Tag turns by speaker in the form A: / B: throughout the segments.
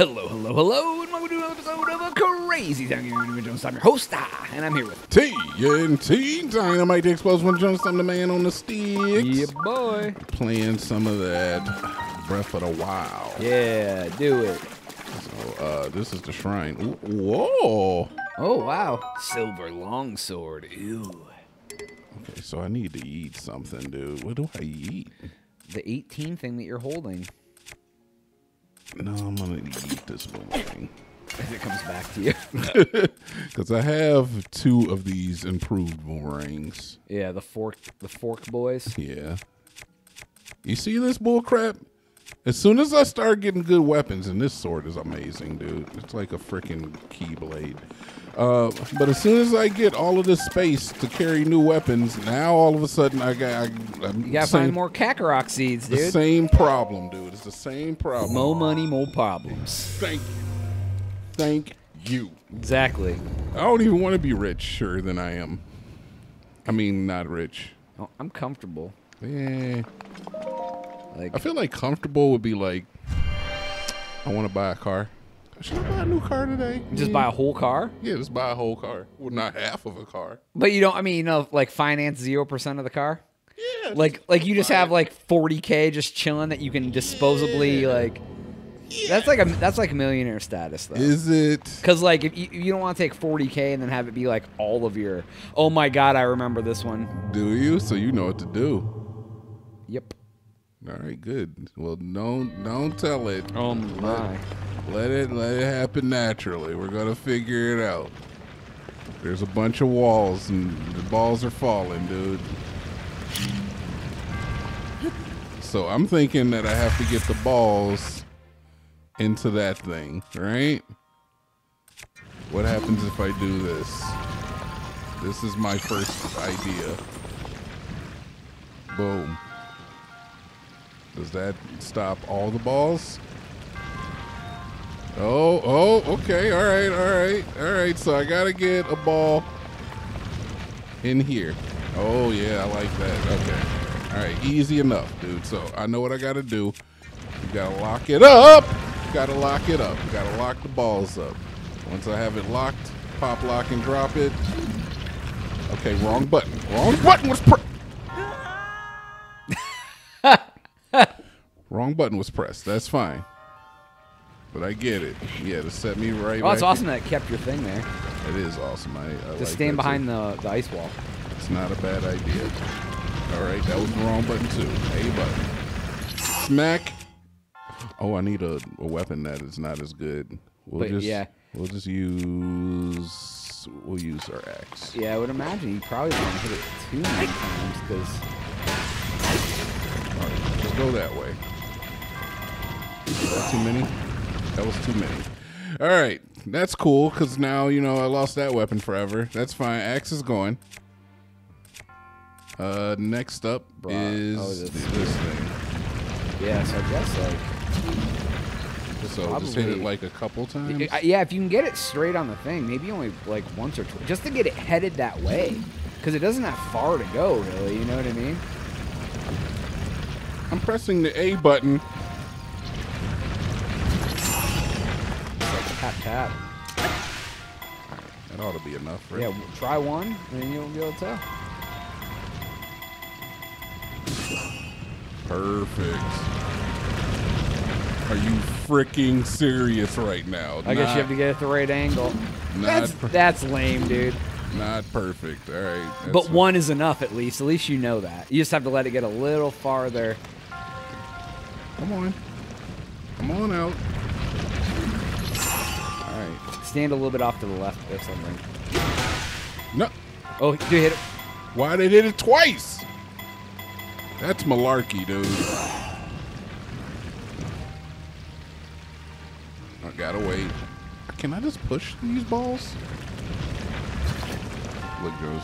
A: Hello, hello, hello, and welcome to another episode of a Crazy Town Game Jones. I'm your host, ah, and I'm here with
B: TNT Dinomight the Explosive Jones. I'm the man on the sticks.
A: yeah, boy.
B: Playing some of that Breath of the Wild.
A: Yeah, do it.
B: So, uh, this is the shrine. Ooh, whoa.
A: Oh wow, silver longsword. Ew.
B: Okay, so I need to eat something, dude. What do I eat?
A: The 18 thing that you're holding
B: No, I'm gonna eat this boomerang
A: as it comes back to you.
B: because I have two of these improved boomerangs.
A: yeah, the fork, the fork boys.
B: Yeah. You see this bull crap? As soon as I start getting good weapons, and this sword is amazing, dude. It's like a freaking keyblade. Uh, but as soon as I get all of this space to carry new weapons, now all of a sudden I got I, I'm
A: You gotta
B: same,
A: find more Korok seeds,
B: the
A: dude.
B: same problem, dude. It's the same problem.
A: More money, more problems.
B: Thank you. Thank you.
A: Exactly.
B: I don't even want to be rich, sure than I am. I mean, not rich.
A: Oh, I'm comfortable.
B: Yeah.
A: Like,
B: I feel like comfortable would be like, I want to buy a car. Should I buy a new car today?
A: just buy a whole car.
B: Yeah, just buy a whole car. Well, not half of a car.
A: But you don't. I mean, you know, like finance zero percent of the car.
B: Yeah.
A: Like, like you just have like forty k just chilling that you can disposably
B: Yeah.
A: like. That's like a that's like millionaire status though.
B: Is it?
A: Because like if you, you don't want to take forty k and then have it be like all of your. Oh my god, I remember this one.
B: Do you? So you know what to do.
A: Yep.
B: All right, good. Well, don't don't tell it.
A: Oh my.
B: Let it let it happen naturally. We're gonna figure it out. There's a bunch of walls and the balls are falling, dude. So I'm thinking that I have to get the balls into that thing, right? What happens if I do this? This is my first idea. Boom. Does that stop all the balls? Oh, oh, okay, all right, all right, all right. So I gotta get a ball in here. Oh yeah, I like that. Okay, all right, easy enough, dude. So I know what I gotta do. You gotta lock it up. You gotta lock it up. You gotta lock the balls up. Once I have it locked, pop lock and drop it. Okay, wrong button. Wrong button was wrong button was pressed. That's fine. But I get it. Yeah, to set me right.
A: Oh, it's awesome that it kept your thing there.
B: It is awesome. I, I like
A: Just stand behind
B: too.
A: the, the ice wall.
B: It's not a bad idea. All right, that was the wrong button too. A button. Smack. Oh, I need a, a weapon that is not as good. We'll
A: But,
B: just
A: yeah.
B: We'll just use we'll use our axe.
A: Yeah, I would imagine you probably want to hit it too many times because
B: All right, just go that way. That too many? That was too many. All right, that's cool because now you know I lost that weapon forever. That's fine. Axe is going. Uh, next up is
A: Oh, this-
B: this thing.
A: yeah. So I guess like
B: So just hit it like a couple times.
A: Yeah, if you can get it straight on the thing, maybe only like once or twice, just to get it headed that way, because it doesn't have far to go, really. You know what I mean?
B: I'm pressing the A button.
A: Tap tap.
B: That ought to be enough, right?
A: Yeah, try one, and you'll be able to tell.
B: Perfect. Are you freaking serious right now?
A: I guess you have to get it at the right angle.
B: Not,
A: That's that's lame, dude.
B: not perfect. All right.
A: But one is enough at least. At least you know that. You just have to let it get a little farther.
B: Come on. Come on out.
A: All right, stand a little bit off to the left or something.
B: No.
A: Oh, dude, hit it.
B: Why did they did it twice? That's malarkey, dude. I gotta wait. Can I just push these balls? Look, Joe's.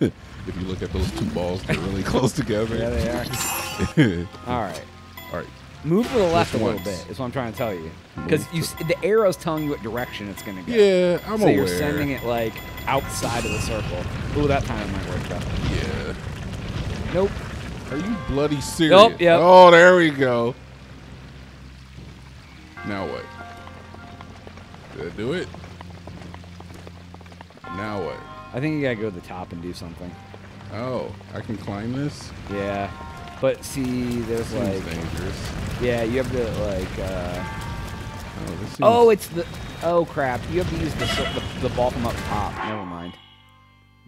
B: if you look at those two balls, they're really close together.
A: Yeah, they are. All right.
B: All right.
A: Move to the left a little
B: once.
A: bit. Is what I'm trying to tell you. Because you,
B: to-
A: s- the arrow's telling you what direction it's gonna go.
B: Yeah, I'm
A: so
B: aware.
A: you're sending it like outside of the circle. Ooh, that time it might work though.
B: Yeah.
A: Nope.
B: Are you bloody serious?
A: Nope, yep.
B: Oh, there we go. Now what? Did I do it? Now what?
A: I think you gotta go to the top and do something.
B: Oh, I can climb this?
A: Yeah. But see, there's
B: Seems
A: like,
B: dangerous.
A: yeah, you have to like, uh,
B: Oh,
A: oh, it's the, oh crap, you have to use the, the, the ball from up top. Never mind.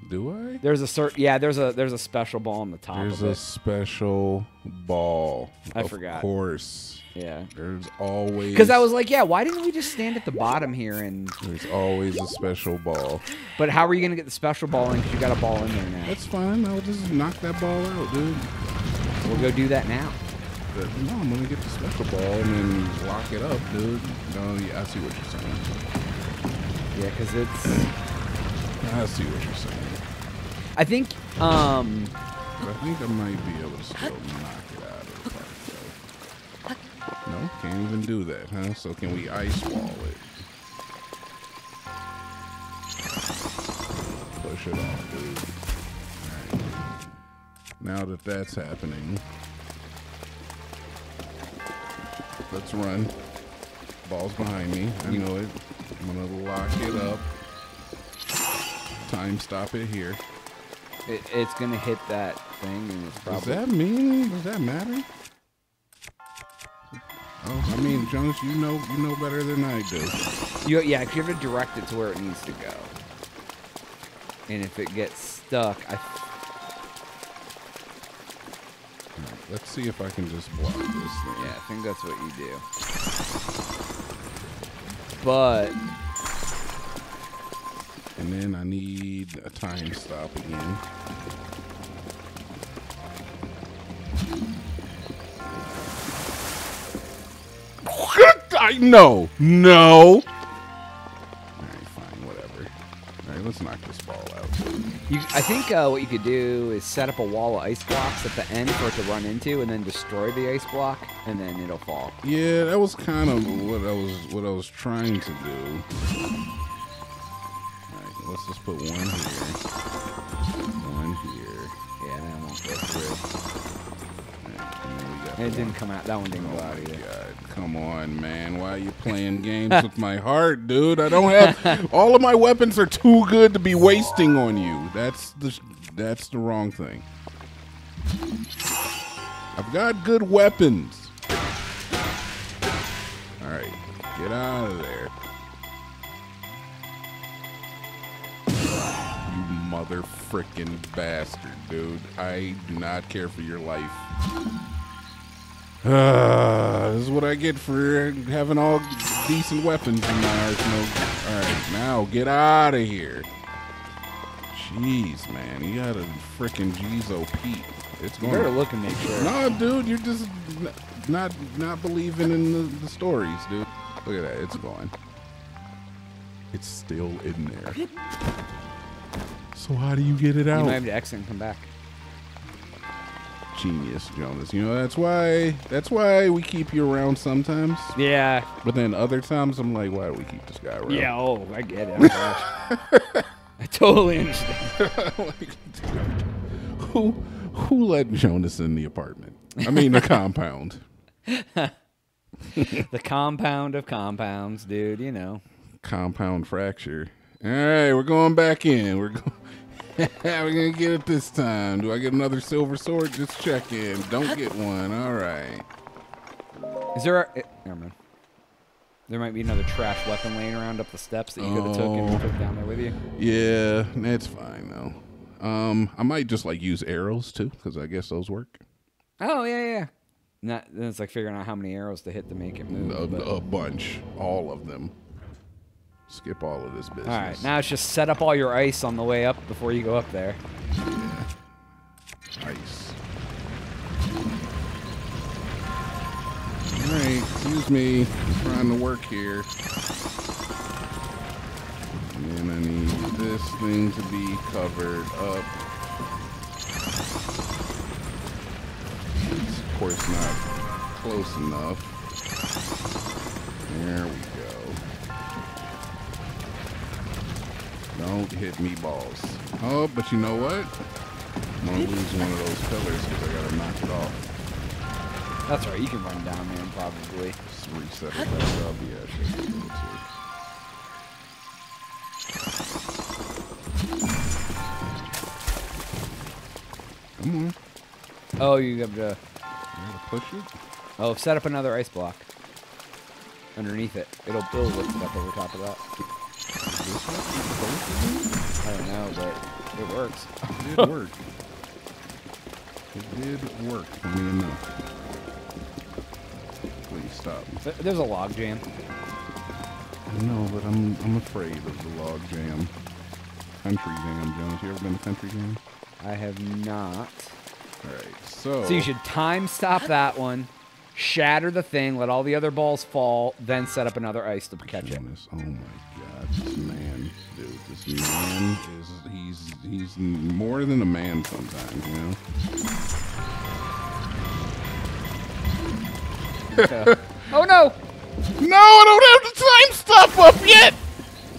B: do I?
A: There's a cert, yeah, there's a, there's a special ball on the top
B: There's a special ball.
A: I
B: of
A: forgot.
B: Of course.
A: Yeah.
B: There's always
A: Because I was like, yeah, why didn't we just stand at the bottom here and,
B: There's always a special ball.
A: but how are you gonna get the special ball in? Because you got a ball in there now.
B: That's fine. I'll just knock that ball out, dude.
A: We'll go do that now.
B: But no, I'm gonna get the special ball and then lock it up, dude. No, yeah, I see what you're saying.
A: Yeah, because it's,
B: I see what you're saying.
A: I think, um,
B: I think I might be able to still knock it out of the park, though. No, can't even do that, huh? So can we ice wall it? Push it off, dude. Now that that's happening, let's run. Ball's behind me. I know it. I'm gonna lock it up. Time stop it here.
A: it, it's gonna hit that thing and it's
B: Does that mean? Does that matter? Oh, I mean, Jonas, you know, you know better than I do.
A: You, yeah, you have to direct it to where it needs to go. And if it gets stuck, I.
B: see if I can just block this thing.
A: Yeah, I think that's what you do. But
B: And then I need a time stop again. I no, no. Right, let's knock this ball out.
A: you, I think uh, what you could do is set up a wall of ice blocks at the end for it to run into, and then destroy the ice block, and then it'll fall.
B: Yeah, that was kind of what I was what I was trying to do. Alright, let's just put one here. One here.
A: Yeah, then it won't go through. It didn't come out. That one didn't go
B: Oh
A: out either.
B: Oh, god. Come on, man. Why are you playing games with my heart, dude? I don't have all of my weapons are too good to be wasting on you. That's the that's the wrong thing. I've got good weapons. All right, get out of there. You mother frickin' bastard, dude. I do not care for your life. Uh, this is what I get for having all decent weapons in my arsenal. All right, now get out of here. Jeez, man, you got a freaking Jizo Pete. It's
A: You
B: going.
A: better look and make sure.
B: No, dude, you're just not not believing in the, the stories, dude. Look at that, it's going. It's still in there. So how do you get it
A: You
B: out?
A: might have to exit and come back.
B: Genius, Jonas. You know that's why that's why we keep you around sometimes.
A: Yeah.
B: But then other times I'm like, why do we keep this guy around?
A: Yeah. Oh, I get it. I totally understand.
B: Like, who who let Jonas in the apartment? I mean the compound.
A: the compound of compounds, dude. You know.
B: Compound fracture. All right, we're going back in. We're going. we're gonna get it this time. Do I get another silver sword? Just check in. Don't get one. All right.
A: Is there? A, eh, never mind. There might be another trash weapon laying around up the steps that you could have took and
B: Oh.
A: took down there with you.
B: Yeah, that's fine though. Um, I might just like use arrows too, because I guess those work.
A: Oh yeah, yeah. Not then it's like figuring out how many arrows to hit to make it move.
B: A, a bunch, all of them. Skip all of this business.
A: all right, now it's just set up all your ice on the way up before you go up there.
B: Ice. Alright, excuse me. I'm trying to work here. And then I need this thing to be covered up. It's of course not close enough. There we go. Don't hit me balls. Oh, but you know what? I'm gonna lose one of those pillars because I gotta knock it off.
A: That's right, you can run down there probably.
B: Just reset it back up, yeah, just a. Come on.
A: Oh, you have to...
B: You gotta push it?
A: Oh, set up another ice block underneath it. It'll, build lift it up over top of that. I don't know, but it works.
B: It did work. It did work for me enough. Please stop.
A: There's a log jam.
B: I know, but I'm I'm afraid of the log jam. Country jam, Jones. You ever been to country jam?
A: I have not.
B: Alright, so
A: So you should time stop that one, shatter the thing, let all the other balls fall, then set up another ice to catch it.
B: Jonas, oh my man is he's he's more than a man sometimes, you know?
A: Oh no!
B: No, I don't have the time stuff up yet!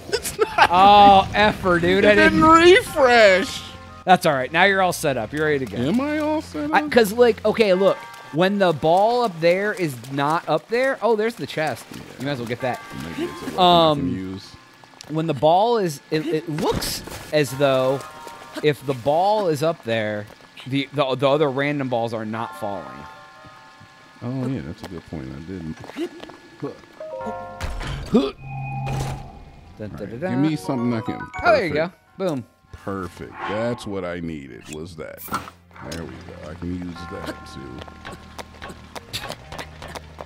B: It's not
A: Oh, effer, dude.
B: it
A: I
B: didn't
A: didn't.
B: refresh.
A: That's all right. Now you're all set up. You're ready to go.
B: Am I all set up?
A: Because, like, okay, look. When the ball up there is not up there, oh, there's the chest. You might as well get that.
B: Maybe it's a
A: Um. When the ball is, it, it looks as though if the ball is up there, the, the the other random balls are not falling.
B: Oh yeah, that's a good point. I didn't.
A: Dun, dun, dun,
B: Give me something I can.
A: Oh, there you go. Boom.
B: Perfect. That's what I needed. Was that? There we go. I can use that too.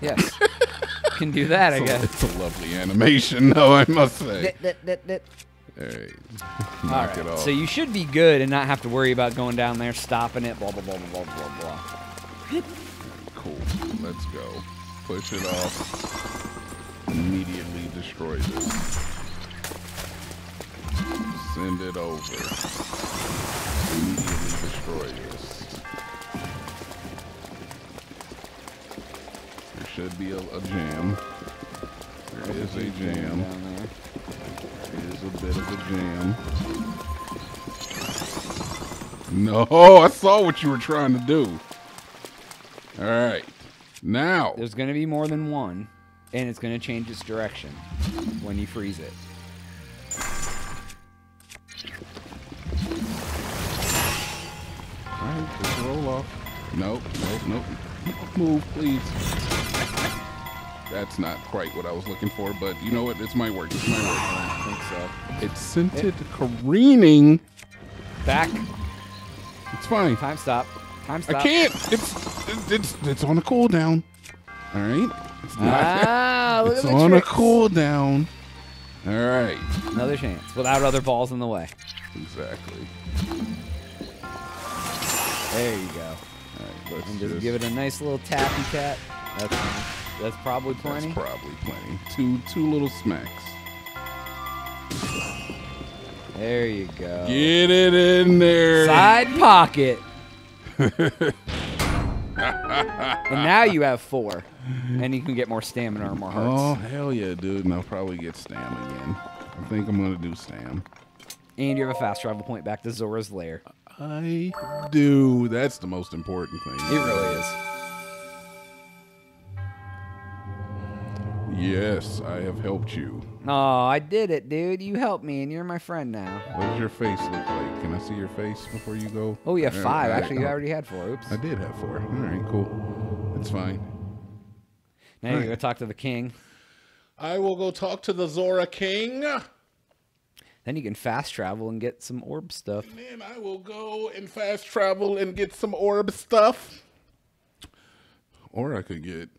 A: Yes. Can do that, I
B: It's a-
A: guess.
B: It's a lovely animation, though I must say.
A: Dit, dit, dit, dit.
B: All right, knock
A: right.
B: it off.
A: So you should be good and not have to worry about going down there, stopping it, blah blah blah blah blah blah blah.
B: Cool. Let's go. Push it off. Immediately destroy this. Send it over. A, jam. There is a jam.
A: There
B: is a bit of a jam. No, I saw what you were trying to do. All right. Now,
A: There's going to be more than one, and it's going to change its direction when you freeze it.
B: All right, just roll off. Nope, nope, nope. Move, please. That's not quite what I was looking for, but you know what? This might work. This might work.
A: I think so.
B: It sent it careening.
A: Back.
B: It's fine.
A: Time stop. Time stop.
B: I can't. It's it's it's on a cooldown. All right. It's not.
A: Ah, look
B: it's on
A: tricks.
B: a cooldown. All right.
A: Another chance without other balls in the way.
B: Exactly.
A: There you go.
B: All right. Let's
A: And
B: just,
A: just give it a nice little tappy tap. That's that's probably plenty.
B: That's probably plenty. Two two little smacks.
A: There you go.
B: Get it in there.
A: Side pocket. and now you have four, and you can get more stamina or more hearts.
B: Oh hell yeah, dude! And I'll probably get Stam again. I think I'm gonna do Stam.
A: And you have a fast travel point back to Zora's lair.
B: I do. That's the most important thing.
A: It really is.
B: Yes, I have helped you.
A: Oh, I did it, dude. You helped me, and you're my friend now.
B: What does your face look like? Can I see your face before you go?
A: Oh, you have
B: All
A: five.
B: right,
A: Actually, you
B: oh,
A: already had four. Oops.
B: I did have four. All right, cool. It's fine.
A: Now you go talk to the king.
B: I will go talk to the Zora King.
A: Then you can fast travel and get some orb stuff.
B: Then I will go and fast travel and get some orb stuff. Or I could get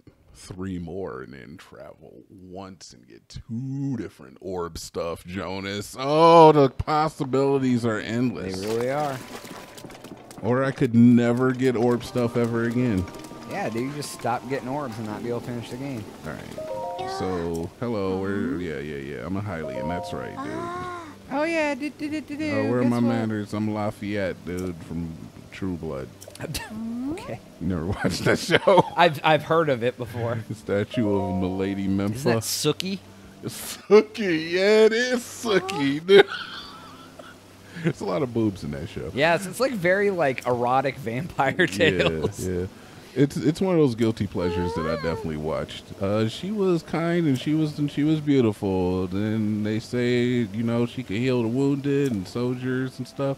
B: three more and then travel once and get two different orb stuff, Jonas. Oh, the possibilities are endless.
A: They really are.
B: Or I could never get orb stuff ever again.
A: Yeah, dude. You just stop getting orbs and not be able to finish the game.
B: All right. So, hello. Where? Yeah, yeah, yeah. I'm a Hylian. That's right, dude.
A: Oh yeah, did did did did.
B: Oh, where are my manners? I'm Lafayette, dude, from True Blood.
A: okay.
B: Never watched that show?
A: I've I've heard of it before.
B: The statue of Milady
A: Isn't that Sookie?
B: Sookie, yeah, it is Sookie, dude. There's a lot of boobs in that show.
A: Yeah, it's, it's like very like erotic vampire tales.
B: Yeah, yeah. It's it's one of those guilty pleasures that I definitely watched. Uh, she was kind and she was and she was beautiful. Then they say you know she could heal the wounded and soldiers and stuff.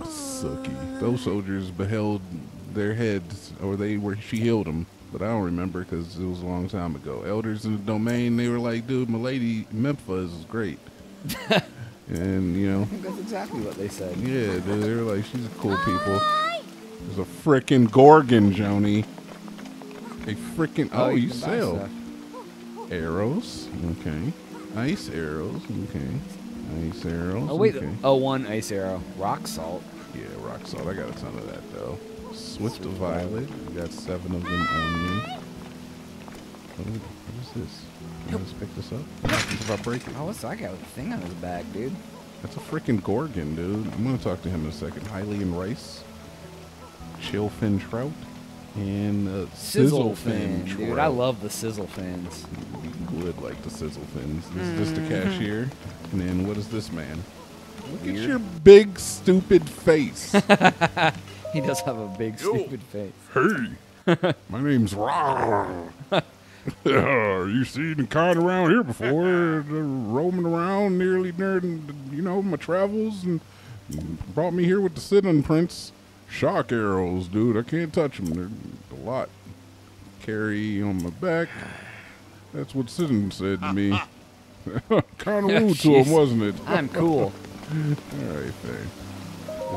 B: Sucky. Those soldiers beheld their heads, or they were she healed them, but I don't remember because it was a long time ago. Elders in the domain, they were like, dude, my lady Memphis is great, and you know,
A: That's exactly what they said.
B: yeah, dude, they were like, she's a cool people. There's a freaking Goron, Joni. A freaking oh, oh you,
A: can buy
B: sell arrows, okay. Ice arrows, okay. Ice arrows.
A: Oh wait,
B: okay.
A: oh one ice arrow, rock salt.
B: Yeah, rock salt. I got a ton of that though. Swift of Violet. I got seven of them on me. What is, what is this? Can I just pick this up? What happens if I break it?
A: Oh, what's that guy with the thing on his back, dude?
B: That's a freaking Goron, dude. I'm gonna talk to him in a second. Hylian rice, chillfin trout, and uh,
A: Sizzle
B: sizzlefin
A: fin,
B: trout.
A: dude. I love the sizzle fins.
B: You would like the sizzle fins. This is just a cashier. And then what is this man? Look at your big stupid face.
A: He does have a big
B: Yo.
A: stupid face.
B: Hey, my name's Rar. Are you seen kind around here before? Uh, roaming around nearly during, you know, my travels and brought me here with the Sidon Prince. Shock arrows, dude. I can't touch them. They're a lot. Carry on my back. That's what Sidon said to me. kind of rude to him, wasn't it?
A: I'm cool.
B: All right, fair.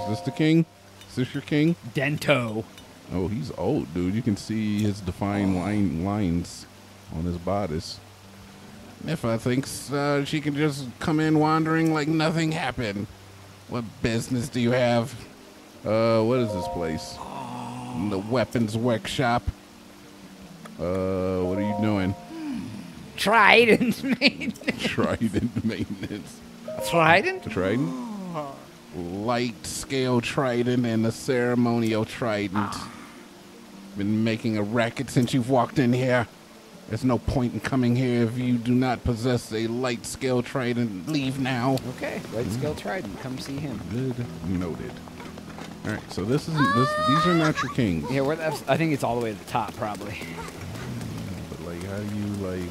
B: Is this the king? Is this your king?
A: Dento.
B: Oh, he's old, dude. You can see his defined line lines on his bodice. Mipha thinks uh, she can just come in wandering like nothing happened. What business do you have? Uh, what is this place? The weapons workshop. Uh, what are you doing?
A: Trident maintenance.
B: Trident maintenance.
A: Trident?
B: Trident? Light scale trident and a ceremonial trident. Been making a racket since you've walked in here. There's no point in coming here if you do not possess a light scale trident. Leave now.
A: Okay, light scale Trident. Come see him.
B: Good noted. All right, so this isn't this. These are not your kings.
A: Yeah, where the, I think it's all the way to the top, probably.
B: But like, how do you like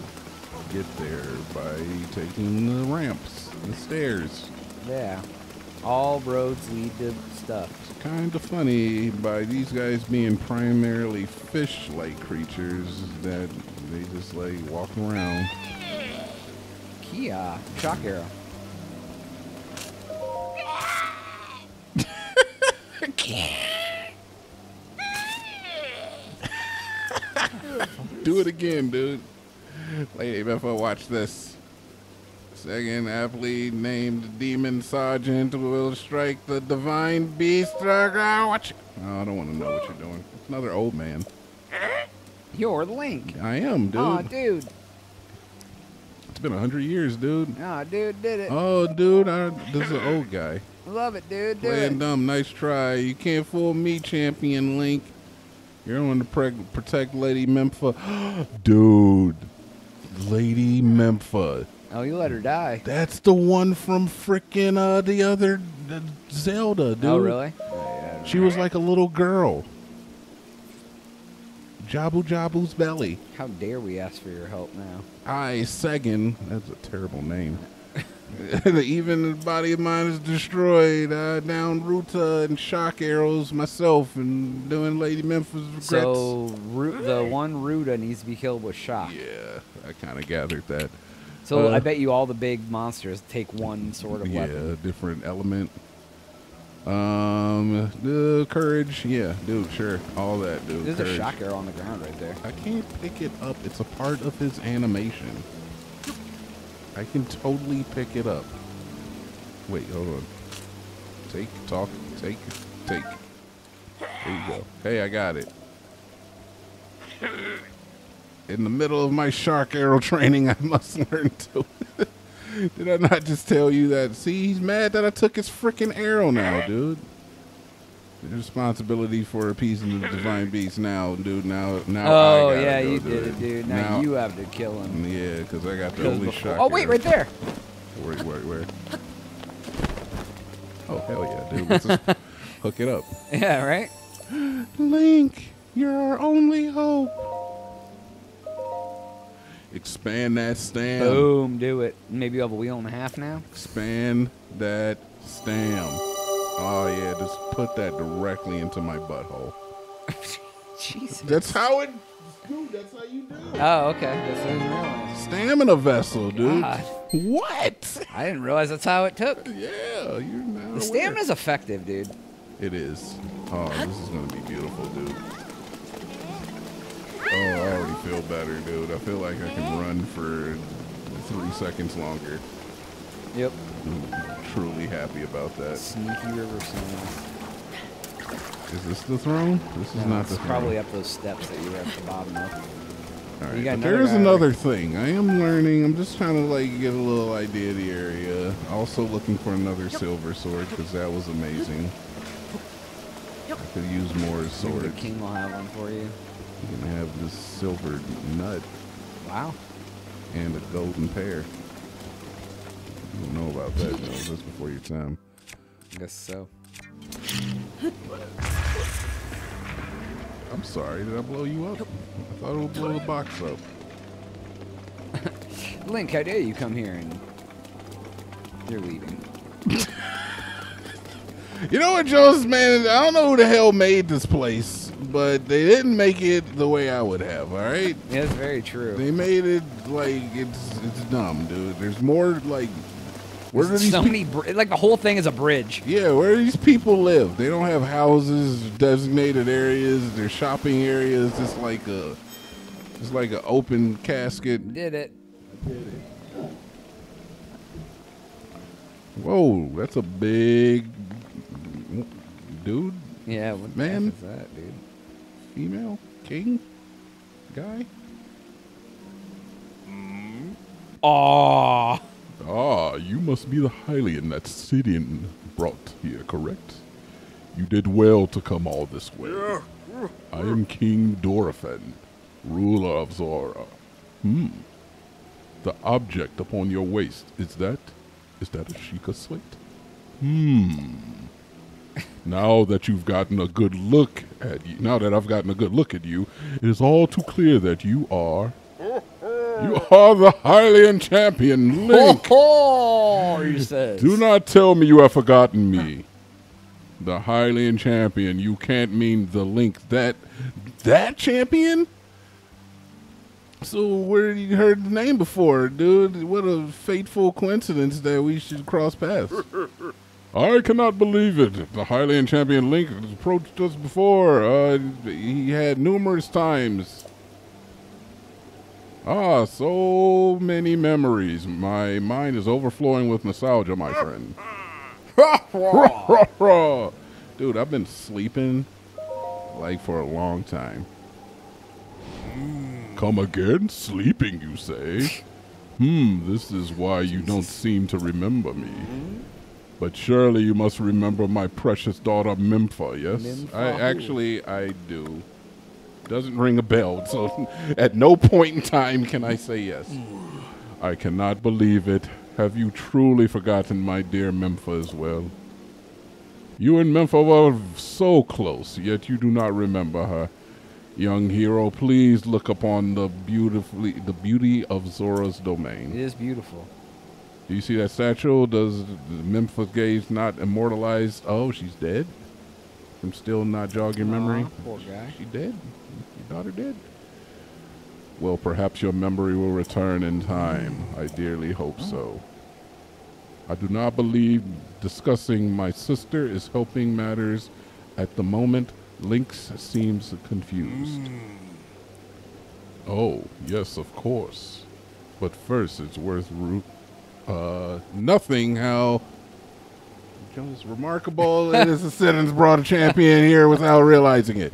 B: get there by taking the ramps, the stairs?
A: Yeah. All roads lead to stuff.
B: kind of funny by these guys being primarily fish-like creatures that they just like walk around.
A: Kia. Shock arrow.
B: Do it again, dude. Lady Mipha, watch this. Second athlete named Demon Sergeant will strike the divine beast. Uh, Watch. Oh, I don't want to know what you're doing. It's another old man.
A: You're Link.
B: I am, dude.
A: Aw, dude.
B: It's been a hundred years, dude.
A: Aw, dude, did it.
B: Oh, dude, I, this is an old guy.
A: Love it, dude. Do
B: Playing
A: it.
B: dumb, nice try. You can't fool me, champion Link. You're on to protect Lady Mipha. Dude, Lady Mipha.
A: Oh, you let her die.
B: That's the one from frickin' uh, the other uh, Zelda, dude.
A: Oh, really? Oh, yeah,
B: She was like a little girl. Jabu Jabu's belly.
A: How dare we ask for your help now?
B: I, Seggin, that's a terrible name. Even the body of mine is destroyed. Uh, down Ruta and shock arrows myself and doing Lady Mipha's regrets.
A: So, Ru- the one Ruta needs to be killed with shock.
B: yeah, I kind of gathered that.
A: So,
B: Uh,
A: I bet you all the big monsters take one sort of weapon.
B: yeah, different element. Um, the courage, yeah, dude, sure, all that, dude.
A: There's a shock arrow on the ground right there.
B: I can't pick it up. It's a part of his animation. I can totally pick it up. Wait, hold on. Take, talk, take, take. There you go. Hey, I got it. In the middle of my shark arrow training, I must learn to. Did I not just tell you that? See, he's mad that I took his freaking arrow now, dude. Responsibility for appeasing the divine beast now, dude. Now, now.
A: Oh, yeah, you did it, dude. Now,
B: Now-
A: you have to kill him.
B: Yeah, because I got the only shot.
A: oh, wait, right there.
B: Where, where, where? Oh, hell yeah, dude. Let's just hook it up.
A: Yeah, right?
B: Link, you're our only hope. Expand that stem.
A: Boom, do it. Maybe you have a wheel and a half now.
B: Expand that stem. Oh yeah, just put that directly into my butthole.
A: Jesus.
B: That's how it. Dude, oh, that's how you do it.
A: Oh, okay. That's what I didn't realize.
B: Stamina vessel, dude.
A: God.
B: What?
A: I didn't realize that's how it took.
B: Yeah, you're now.
A: The stamina's effective, dude.
B: It is. Oh, this is gonna be beautiful, dude. Oh, I already feel better, dude. I feel like I can run for three seconds longer.
A: Yep.
B: I'm truly happy about that.
A: Sneaky river song.
B: Is this the throne? This is not
A: it's
B: the throne.
A: probably up those steps that you were at the bottom of.
B: All
A: you
B: right, but there is
A: guy
B: another thing. I am learning. I'm just trying to like get a little idea of the area. Also looking for another silver sword because that was amazing. I could use more
A: Maybe
B: swords.
A: the king will have one for you.
B: You can have this silver nut
A: Wow.
B: and a golden pear. You don't know about that, though. That's before your time.
A: I guess so.
B: I'm sorry. Did I blow you up? I thought it would blow the box up.
A: Link, how dare you come here and you're leaving.
B: You know what, Jones, man? I don't know who the hell made this place, but they didn't make it the way I would have, all right?
A: Yeah, that's very true.
B: They made it like it's it's dumb, dude. There's more like where these
A: so many, like the whole thing is a bridge.
B: yeah, where do these people live? They don't have houses, designated areas, their shopping areas. Just like a, it's like an open casket.
A: Did it.
B: Whoa, that's a big dude,
A: Yeah, what
B: Man.
A: Is that, dude?
B: female, king, guy.
A: Aw.
B: Ah, you must be the Hylian that Sidon brought here, correct? You did well to come all this way. I am King Dorephan, ruler of Zora. Hmm. The object upon your waist, is that? Is that a Sheikah slate? Hmm. Now that you've gotten a good look at you, now that I've gotten a good look at you, it is all too clear that you are. You are the Hylian champion, Link.
A: Oh, he says.
B: Do not tell me you have forgotten me. The Hylian champion. You can't mean the link that that champion? So where you heard the name before, dude? What a fateful coincidence that we should cross paths. I cannot believe it. The Hylian champion Link has approached us before. Uh, he had numerous times. Ah, so many memories. My mind is overflowing with nostalgia, my friend. Dude, I've been sleeping like for a long time. Come again? Sleeping, you say? Hmm, this is why you don't seem to remember me. But surely you must remember my precious daughter Mipha, yes?
A: Mipha
B: I actually I do. Doesn't ring a bell, so at no point in time can I say yes. I cannot believe it. Have you truly forgotten my dear Mipha as well? You and Mipha were so close, yet you do not remember her. Young hero, please look upon the beautifully the beauty of Zora's domain.
A: It is beautiful.
B: Do you see that statue? Does Mipha's gaze not immortalize? Oh, she's dead. I'm still not jogging memory.
A: Aw, poor guy.
B: She dead? Daughter did? Well, perhaps your memory will return in time. I dearly hope so. I do not believe discussing my sister is helping matters at the moment. Lynx seems confused. Oh, yes, of course. But first, it's worth ru- uh, nothing how Jones remarkable it is a sentence brought a champion here without realizing it.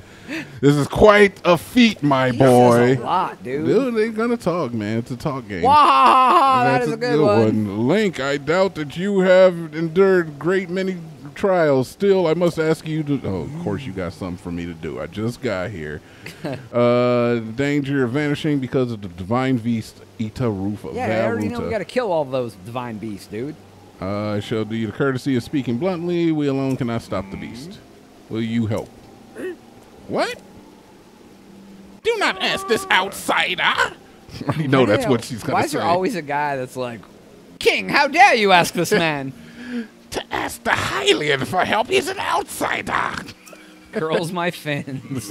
B: This is quite a feat, my
A: He
B: boy.
A: a lot, dude.
B: Dude, they're gonna talk, man. It's a talk game.
A: Wow,
B: That's
A: is a good, one.
B: Link, I doubt that you have endured great many trials. Still, I must ask you to. Oh, of course, you got something for me to do. I just got here. uh, danger of vanishing because of the divine beast Vah Ruta.
A: Yeah, I already know we got to kill all those divine beasts, dude.
B: Uh, I shall do you the courtesy of speaking bluntly. We alone cannot stop the beast. Will you help? What? Do not ask this outsider. I already know that's what she's gonna
A: Why is
B: say.
A: there always a guy that's like, King, how dare you ask this man?
B: to ask the Hylian for help. He's an outsider.
A: Curls my fins.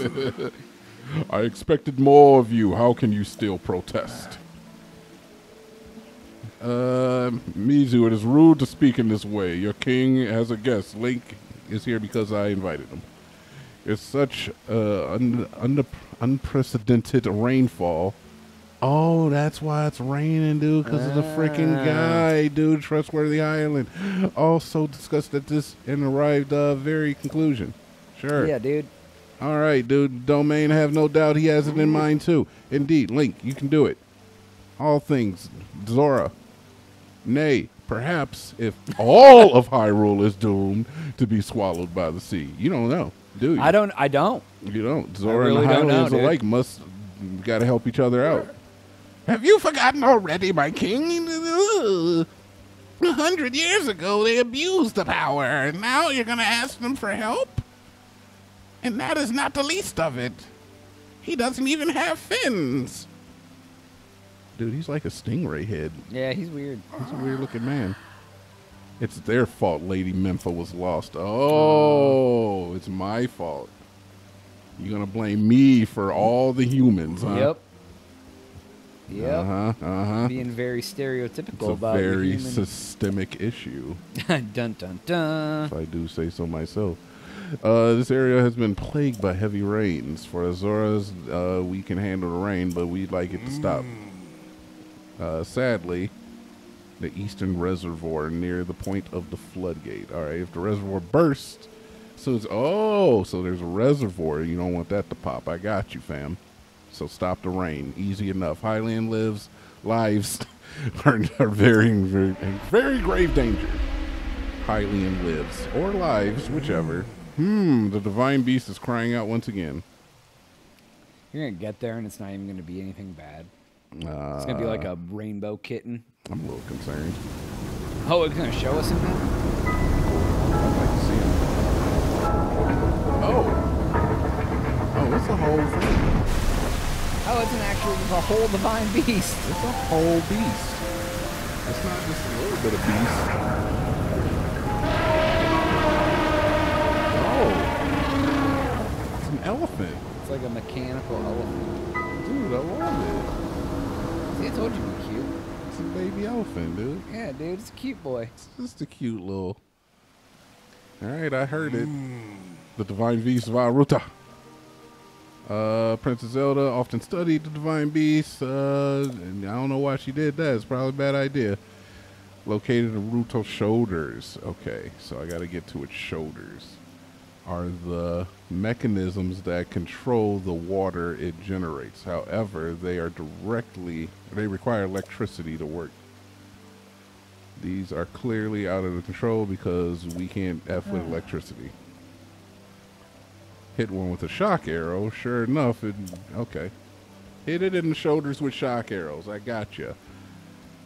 B: I expected more of you. How can you still protest? Uh, Muzu, it is rude to speak in this way. Your king has a guest. Link is here because I invited him. It's such uh, un- un- unprecedented rainfall. Oh, that's why it's raining, dude, because of the freaking
A: Ah.
B: guy, dude. Trustworthy Hylian. Also discussed at this and arrived uh, very conclusion. Sure.
A: yeah, dude.
B: All right, dude. Domain, have no doubt he has it in mind too. Indeed, Link, you can do it. All things, Zora. Nay, perhaps if all of Hyrule is doomed to be swallowed by the sea, you don't know, do you?
A: I don't. I don't.
B: You don't. Zora
A: really
B: and
A: don't know,
B: Hylians
A: dude.
B: alike must got to help each other out. Have you forgotten already, my king? A hundred years ago, they abused the power, and now you're gonna ask them for help? And that is not the least of it. He doesn't even have fins. Dude, he's like a stingray head.
A: Yeah, he's weird.
B: He's a weird looking man. It's their fault Lady Mipha was lost. Oh, it's my fault. You're gonna blame me for all the humans, huh?
A: Yep. Yep.
B: Uh huh. Uh huh.
A: Being very stereotypical
B: It's a
A: about
B: very
A: human.
B: systemic issue,
A: dun dun dun.
B: if I do say so myself. Uh, this area has been plagued by heavy rains. For Azoras, uh, we can handle the rain, but we'd like it to stop. Uh, sadly, the eastern reservoir near the point of the floodgate. All right, if the reservoir bursts, so it's oh, so there's a reservoir. You don't want that to pop. I got you, fam. So stop the rain. Easy enough. Hylian lives lives are, are very very very grave danger. Hylian lives or lives, whichever. Hmm. The divine beast is crying out once again.
A: You're gonna get there and it's not even gonna be anything bad.
B: Uh,
A: It's gonna be like a rainbow kitten.
B: I'm a little concerned.
A: Oh, it's gonna show us him now.
B: I'd like to see him. Oh. Oh, it's a whole thing.
A: Oh, it's an actual, it's a whole divine beast.
B: It's a whole beast. It's not just a little bit of beast. Oh. It's an elephant.
A: It's like a mechanical elephant.
B: Dude, I love
A: See, I told you be cute.
B: It's a baby elephant, dude.
A: Yeah, dude, it's a cute boy.
B: It's just a cute little. All right, I heard it. The Divine Beast Vah Ruta. Uh, Princess Zelda often studied the Divine Beast, uh, and I don't know why she did that. It's probably a bad idea. Located at Ruta's shoulders. Okay, so I got to get to its shoulders. Are the mechanisms that control the water it generates. However, they are directly, they require electricity to work. These are clearly out of the control because we can't F with electricity. Hit one with a shock arrow. Sure enough, it okay. Hit it in the shoulders with shock arrows. I got you.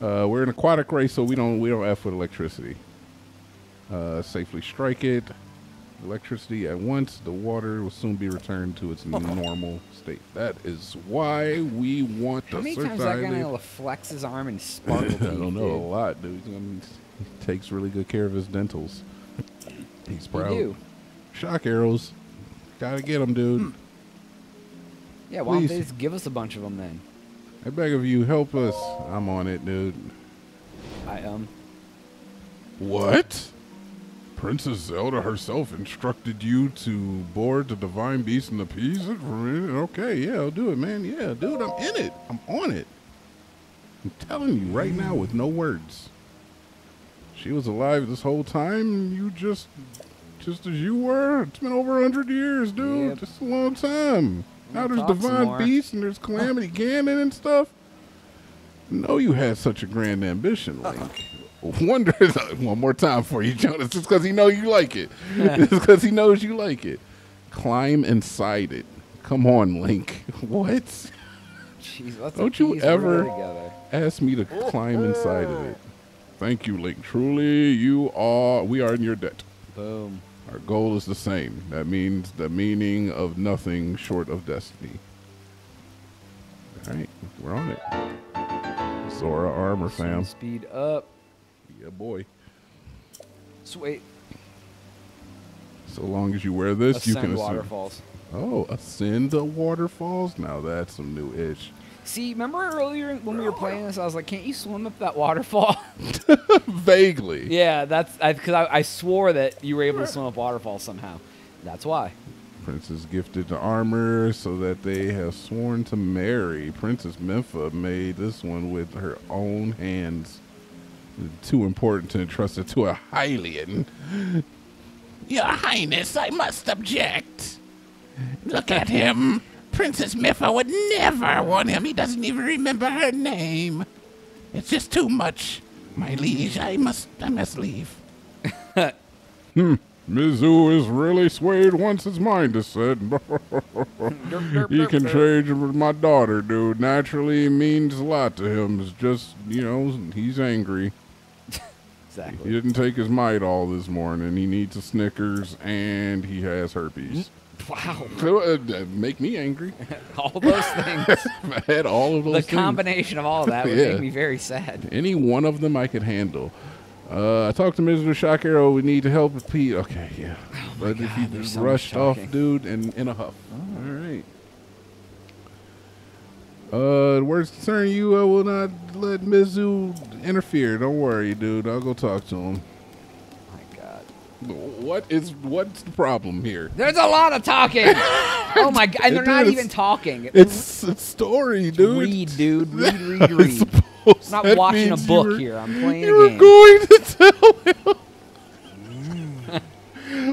B: Uh, we're an aquatic race, so we don't we don't F with electricity. Uh, safely strike it. Electricity at once. The water will soon be returned to its normal state. That is why we want
A: How
B: the
A: many times is that
B: society-
A: gonna flex his arm and sparkle?
B: I don't know a lot, dude. He's gonna, he takes really good care of his dentals. He's
A: You
B: proud. Shock arrows, gotta get them, dude.
A: Yeah, why don't they just give us a bunch of them then?
B: I beg of you, help us. I'm on it, dude.
A: I um.
B: What? Princess Zelda herself instructed you to board the divine beast and appease it? Okay, yeah, I'll do it, man. Yeah, dude, I'm in it. I'm on it. I'm telling you right now with no words. She was alive this whole time. You just, just as you were. It's been over a hundred years, dude.
A: Yep.
B: It's a long time. Now there's divine
A: more.
B: beast and there's calamity Ganon and stuff. No, you had such a grand ambition, uh-uh. Link. Wonder one more time for you, Jonas. Just because he know you like it. Just because he knows you like it. Climb inside it. Come on, Link. What?
A: Jeez,
B: Don't you ever- Ask me to climb inside of it. Thank you, Link. Truly, you are. We are in your debt.
A: Boom.
B: Our goal is the same. That means the meaning of nothing short of destiny. All right, we're on it. Zora armor, fam.
A: Speed up.
B: Yeah, boy.
A: Sweet.
B: So long as you wear this, you can ascend.
A: waterfalls.
B: Oh, ascend the waterfalls. Now that's some new ish.
A: See, remember earlier when we were playing this, I was like, "Can't you swim up that waterfall?"
B: Vaguely.
A: yeah, that's because I, I, swore that you were able to swim up waterfalls somehow. That's why.
B: Princess gifted the armor so that they have sworn to marry. Princess Mipha made this one with her own hands. Too important to entrust it to a Hylian.
C: Your Highness, I must object. Look at him. Princess Mipha would never want him. He doesn't even remember her name. It's just too much. My liege, I must I must leave.
B: Hmm. Muzu is really swayed once his mind is set. he can change with my daughter, dude. Naturally, it means a lot to him. It's just, you know, he's angry. He didn't take his might all this morning. He needs a Snickers and he has herpes.
A: Wow.
B: So, uh, make me angry.
A: All those things.
B: I had all of those
A: the
B: things.
A: combination of all of that would
B: Yeah.
A: make me very sad.
B: Any one of them I could handle. Uh, I talked to Mr. Shock Arrow. We need to help with Pete. Okay, yeah. but if
A: Oh God,
B: you
A: there's
B: just
A: so much
B: rushed off,
A: talking.
B: dude, and in a huff. All right. Uh, words concerning you, I will not let Muzu interfere. Don't worry, dude. I'll go talk to him.
A: My God.
B: What is what's the problem here?
A: There's a lot of talking. oh my God. And they're not even talking.
B: It's a story, dude.
A: read, dude. Read, read, read. I'm not watching a book
B: were-
A: here. I'm playing
B: You
A: a
B: were going to tell him.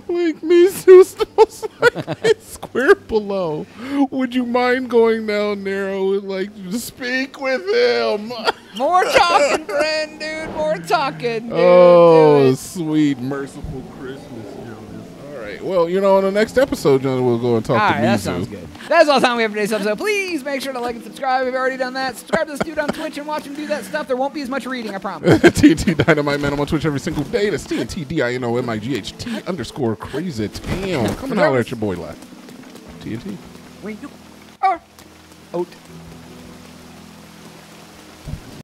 B: Like me smells like a square below. Would you mind going down there? I would like to speak with him.
A: More talking, friend, dude. More talking. Dude.
B: oh, sweet, merciful Christmas, right. Well, you know, in the next episode, Jonaas, we'll go and talk
A: All
B: to
A: right,
B: Muzu.
A: that sounds good. That's all the time we have for today's episode. Please make sure to like and subscribe if you've already done that. Subscribe to this dude on Twitch and watch him do that stuff. There won't be as much reading, I promise.
B: TNT Dinomight Man I'm on Twitch every single day. That's TNT D I N O M I G H T underscore crazy town. Come and holler at your boy live. TNT.
A: We do. Are out.